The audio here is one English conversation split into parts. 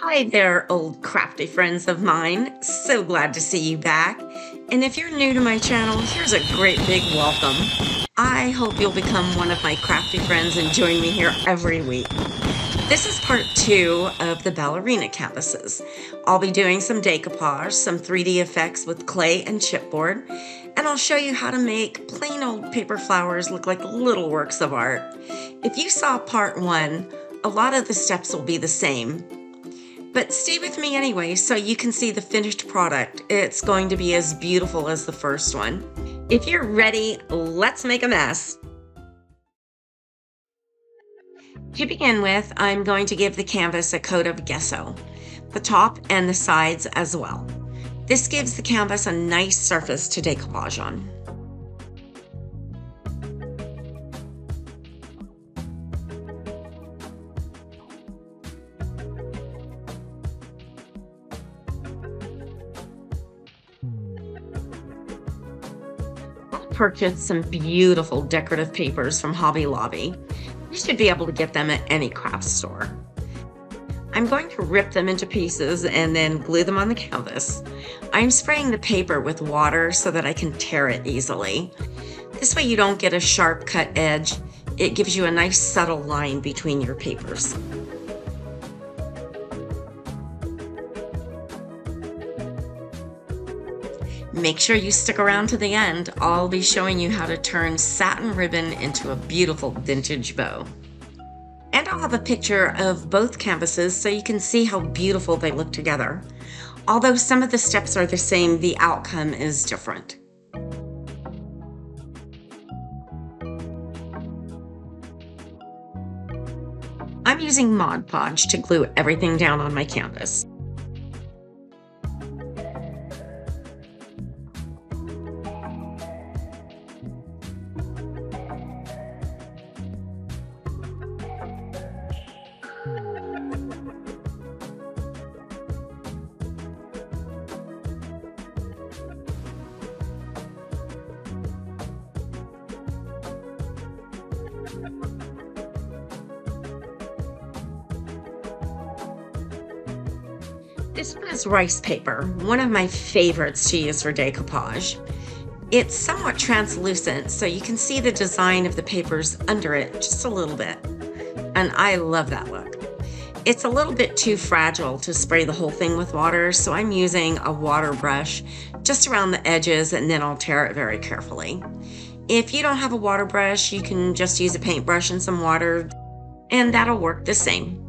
Hi there, old crafty friends of mine. So glad to see you back. And if you're new to my channel, here's a great big welcome. I hope you'll become one of my crafty friends and join me here every week. This is part two of the ballerina canvases. I'll be doing some decoupage, some 3D effects with clay and chipboard, and I'll show you how to make plain old paper flowers look like little works of art. If you saw part one, a lot of the steps will be the same, but stay with me anyway so you can see the finished product. It's going to be as beautiful as the first one. If you're ready, let's make a mess. To begin with, I'm going to give the canvas a coat of gesso, the top and the sides as well. This gives the canvas a nice surface to decoupage on. Purchased some beautiful decorative papers from Hobby Lobby. You should be able to get them at any craft store. I'm going to rip them into pieces and then glue them on the canvas. I'm spraying the paper with water so that I can tear it easily. This way you don't get a sharp cut edge. It gives you a nice subtle line between your papers. Make sure you stick around to the end. I'll be showing you how to turn satin ribbon into a beautiful vintage bow. And I'll have a picture of both canvases so you can see how beautiful they look together. Although some of the steps are the same, the outcome is different. I'm using Mod Podge to glue everything down on my canvas. This one is rice paper, one of my favorites to use for decoupage. It's somewhat translucent, so you can see the design of the papers under it just a little bit. And I love that look. It's a little bit too fragile to spray the whole thing with water, so I'm using a water brush just around the edges and then I'll tear it very carefully. If you don't have a water brush, you can just use a paintbrush and some water, and that'll work the same.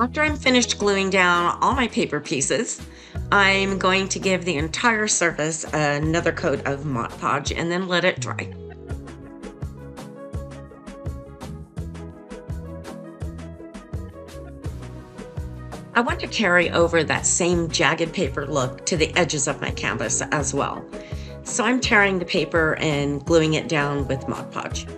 After I'm finished gluing down all my paper pieces, I'm going to give the entire surface another coat of Mod Podge and then let it dry. I want to carry over that same jagged paper look to the edges of my canvas as well. So I'm tearing the paper and gluing it down with Mod Podge.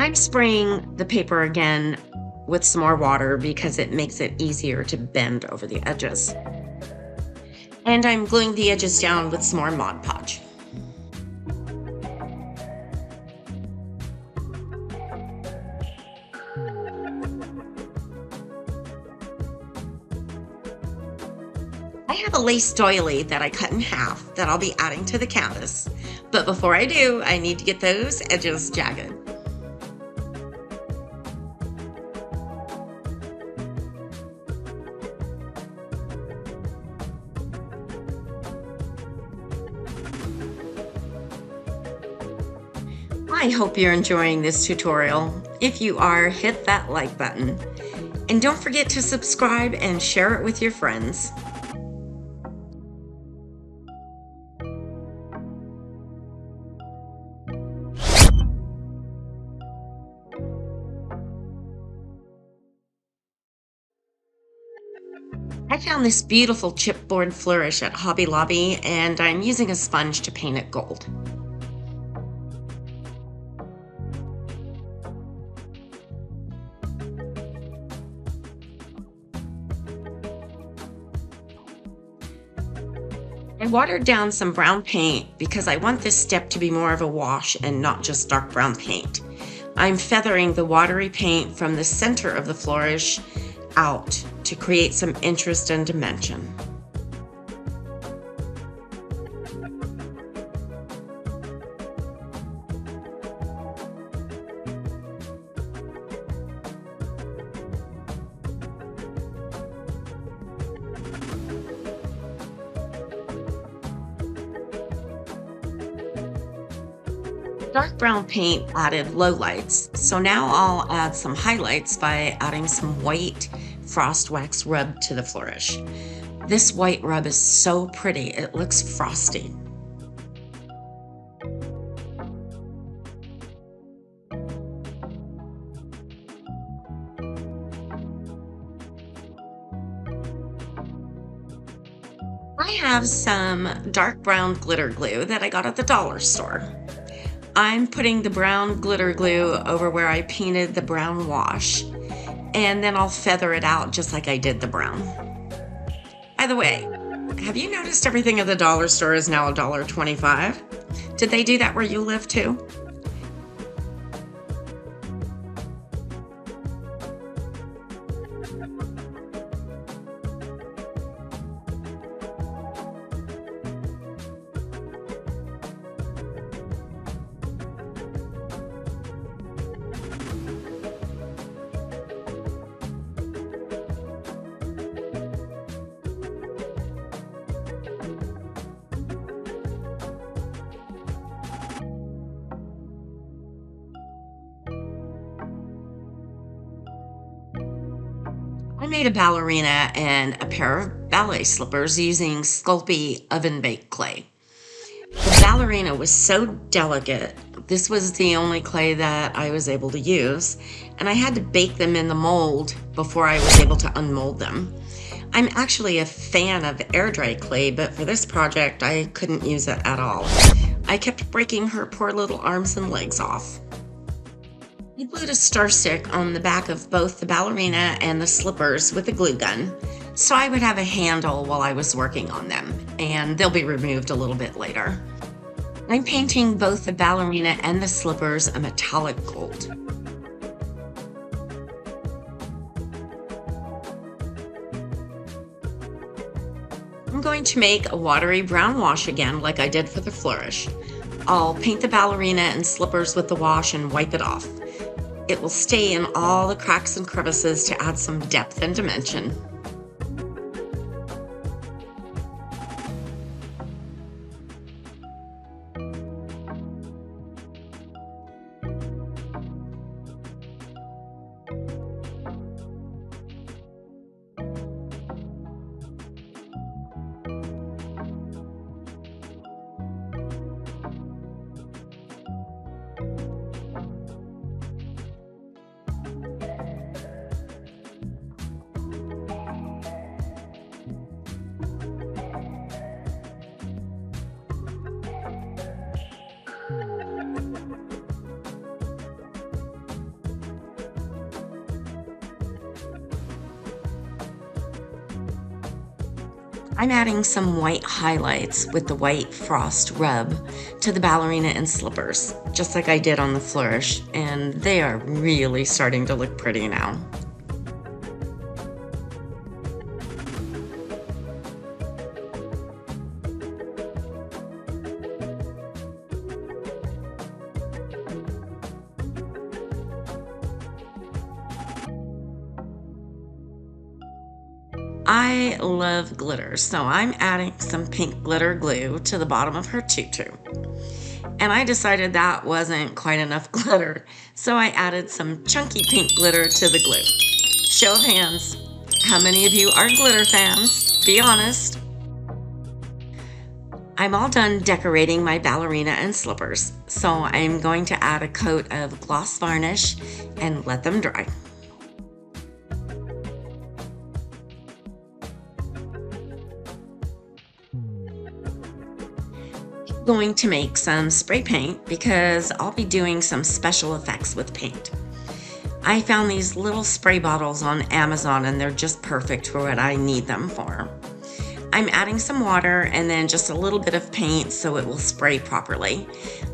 I'm spraying the paper again with some more water because it makes it easier to bend over the edges. And I'm gluing the edges down with some more Mod Podge. I have a lace doily that I cut in half that I'll be adding to the canvas. But before I do, I need to get those edges jagged. I hope you're enjoying this tutorial. If you are, hit that like button. And don't forget to subscribe and share it with your friends. I found this beautiful chipboard flourish at Hobby Lobby and I'm using a sponge to paint it gold. I watered down some brown paint because I want this step to be more of a wash and not just dark brown paint. I'm feathering the watery paint from the center of the flourish out to create some interest and dimension. Dark brown paint added lowlights, so now I'll add some highlights by adding some white frost wax rub to the flourish. This white rub is so pretty, it looks frosty. I have some dark brown glitter glue that I got at the dollar store. I'm putting the brown glitter glue over where I painted the brown wash and then I'll feather it out just like I did the brown. By the way, have you noticed everything at the dollar store is now $1.25? Did they do that where you live too? Made a ballerina and a pair of ballet slippers using Sculpey oven baked clay. The ballerina was so delicate, this was the only clay that I was able to use, and I had to bake them in the mold before I was able to unmold them. I'm actually a fan of air dry clay, but for this project I couldn't use it at all. I kept breaking her poor little arms and legs off. I glued a star stick on the back of both the ballerina and the slippers with a glue gun, so I would have a handle while I was working on them, and they'll be removed a little bit later. I'm painting both the ballerina and the slippers a metallic gold. I'm going to make a watery brown wash again like I did for the flourish. I'll paint the ballerina and slippers with the wash and wipe it off. It will stay in all the cracks and crevices to add some depth and dimension. I'm adding some white highlights with the white frost rub to the ballerina and slippers, just like I did on the flourish, and they are really starting to look pretty now. Glitter, so I'm adding some pink glitter glue to the bottom of her tutu. and I decided that wasn't quite enough glitter, so I added some chunky pink glitter to the glue. Show of hands, how many of you are glitter fans? Be honest. I'm all done decorating my ballerina and slippers, so I'm going to add a coat of gloss varnish and let them dry. Going to make some spray paint because I'll be doing some special effects with paint. I found these little spray bottles on Amazon and they're just perfect for what I need them for. I'm adding some water and then just a little bit of paint so it will spray properly.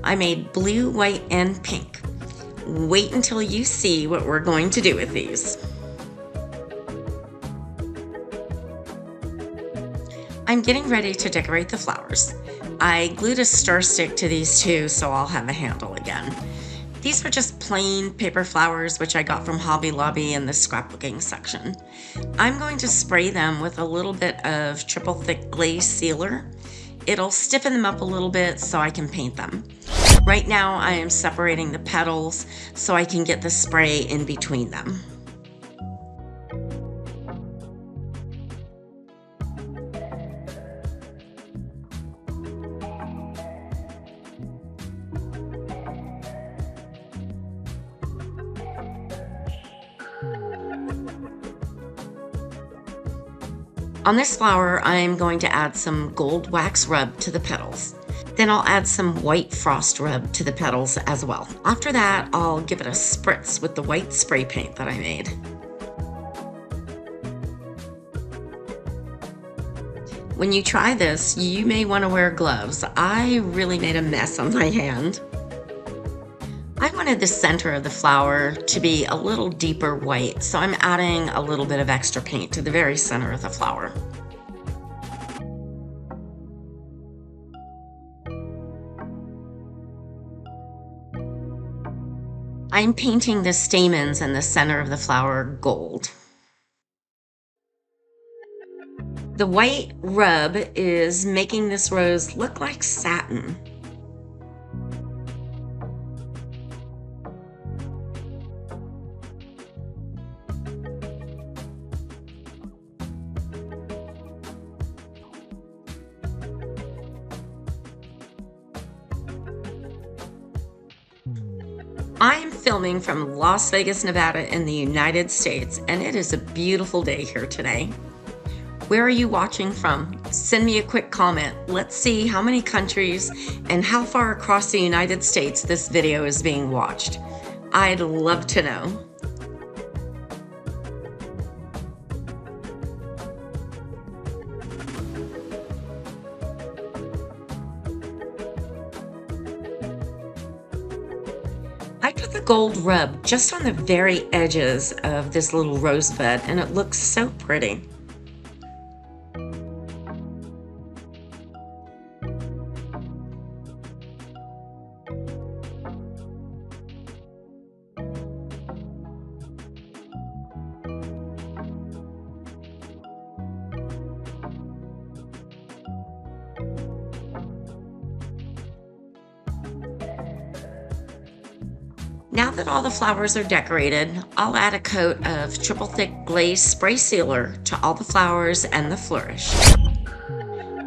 I made blue, white, and pink. Wait until you see what we're going to do with these. I'm getting ready to decorate the flowers. I glued a stir stick to these two so I'll have a handle again. These were just plain paper flowers which I got from Hobby Lobby in the scrapbooking section. I'm going to spray them with a little bit of triple thick glaze sealer. It'll stiffen them up a little bit so I can paint them. Right now I am separating the petals so I can get the spray in between them. On this flower, I'm going to add some gold wax rub to the petals. Then I'll add some white frost rub to the petals as well. After that, I'll give it a spritz with the white spray paint that I made. When you try this, you may want to wear gloves. I really made a mess on my hand. I wanted the center of the flower to be a little deeper white, so I'm adding a little bit of extra paint to the very center of the flower. I'm painting the stamens and the center of the flower gold. The white rub is making this rose look like satin. From Las Vegas, Nevada in the United States, and it is a beautiful day here today. Where are you watching from? Send me a quick comment. Let's see how many countries and how far across the United States this video is being watched. I'd love to know. Gold rub just on the very edges of this little rosebud and it looks so pretty. Now that all the flowers are decorated, I'll add a coat of triple thick glaze spray sealer to all the flowers and the flourish.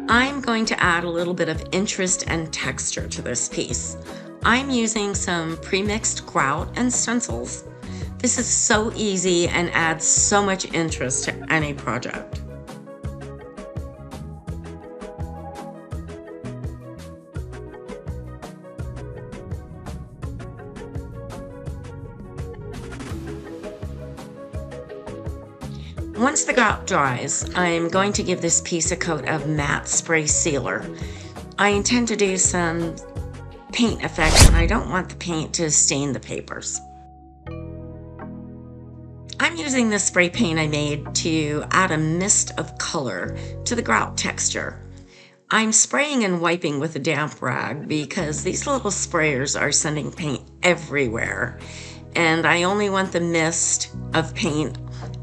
I'm going to add a little bit of interest and texture to this piece. I'm using some pre-mixed grout and stencils. This is so easy and adds so much interest to any project. Once the grout dries, I'm going to give this piece a coat of matte spray sealer. I intend to do some paint effects and I don't want the paint to stain the papers. I'm using the spray paint I made to add a mist of color to the grout texture. I'm spraying and wiping with a damp rag because these little sprayers are sending paint everywhere and I only want the mist of paint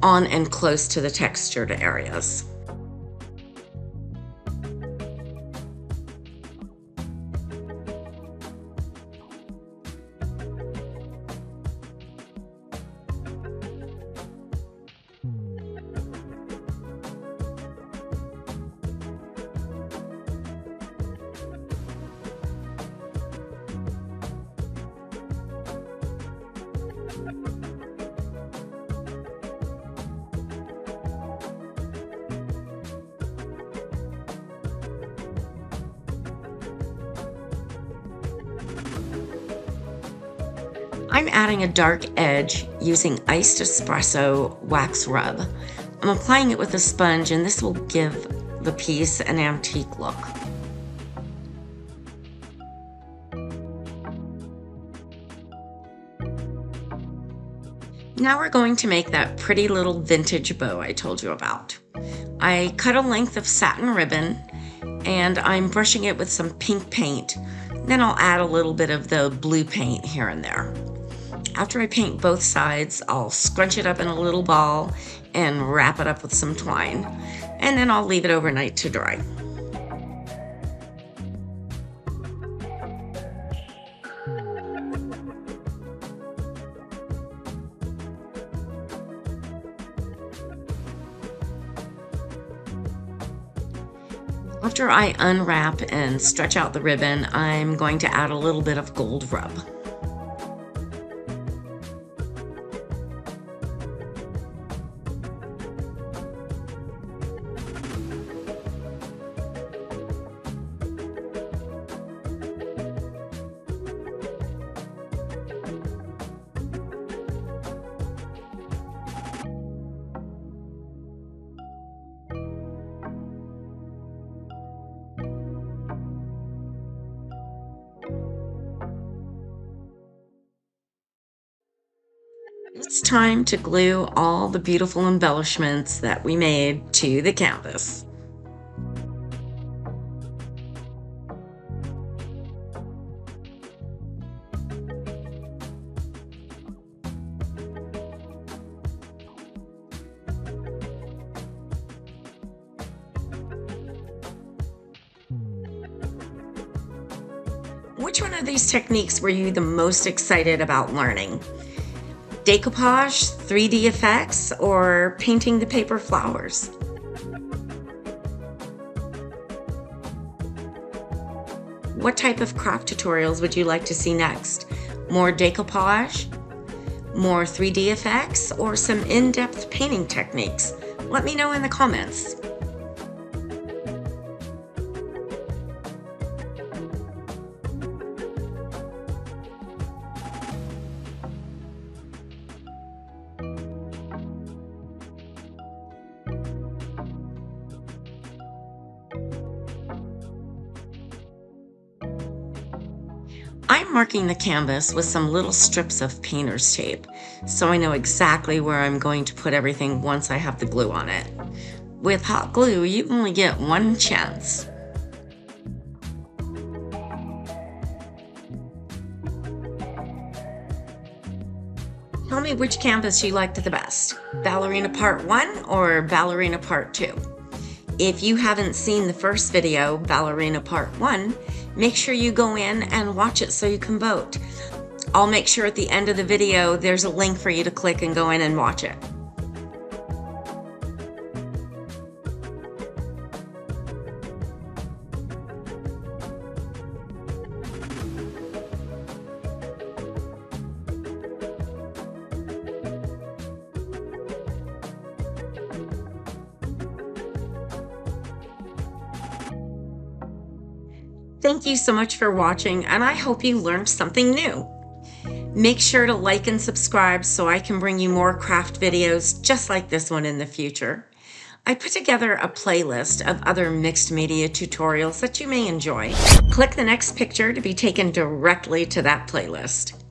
on and close to the textured areas. I'm adding a dark edge using iced espresso wax rub. I'm applying it with a sponge and this will give the piece an antique look. Now we're going to make that pretty little vintage bow I told you about. I cut a length of satin ribbon and I'm brushing it with some pink paint. Then I'll add a little bit of the blue paint here and there. After I paint both sides, I'll scrunch it up in a little ball and wrap it up with some twine. And then I'll leave it overnight to dry. After I unwrap and stretch out the ribbon, I'm going to add a little bit of gold rub. Time to glue all the beautiful embellishments that we made to the canvas. Which one of these techniques were you the most excited about learning? Decoupage, 3D effects, or painting the paper flowers. What type of craft tutorials would you like to see next? More decoupage, more 3D effects, or some in-depth painting techniques? Let me know in the comments. I'm marking the canvas with some little strips of painter's tape, so I know exactly where I'm going to put everything once I have the glue on it. With hot glue, you only get one chance. Tell me which canvas you liked the best, Ballerina Part 1 or Ballerina Part 2? If you haven't seen the first video, Ballerina Part 1, make sure you go in and watch it so you can vote. I'll make sure at the end of the video there's a link for you to click and go in and watch it. You so much for watching, and I hope you learned something new. Make sure to like and subscribe so I can bring you more craft videos just like this one in the future. I put together a playlist of other mixed media tutorials that you may enjoy. Click the next picture to be taken directly to that playlist.